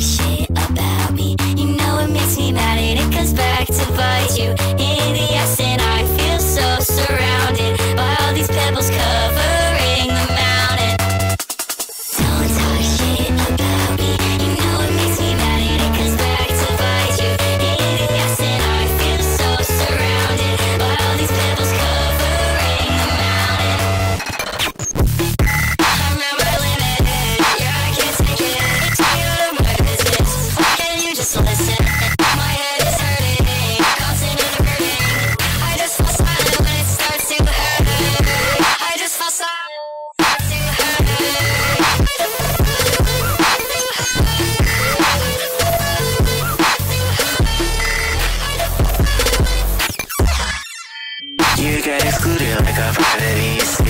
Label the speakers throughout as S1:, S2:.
S1: shit about me.
S2: You get excluded like a private EC.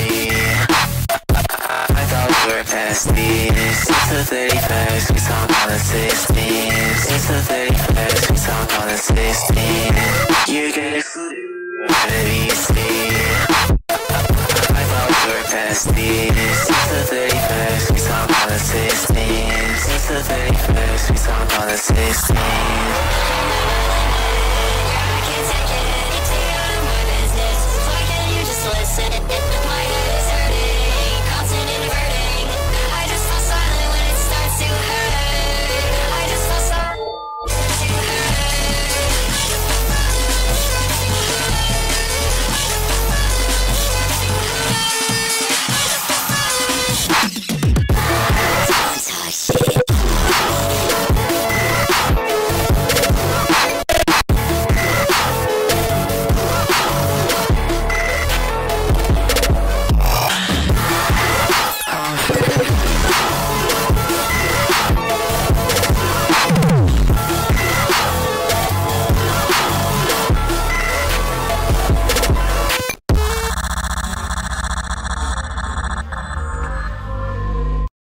S2: I thought we were past this. It's the 31st, we talk on the 16th. It's the 31st, we talk on the 16th. You get excluded private EC. I thought we were past this. It's the 31st, we talk on the 16th. It's the 31st, we talk on the 16th.